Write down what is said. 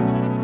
now.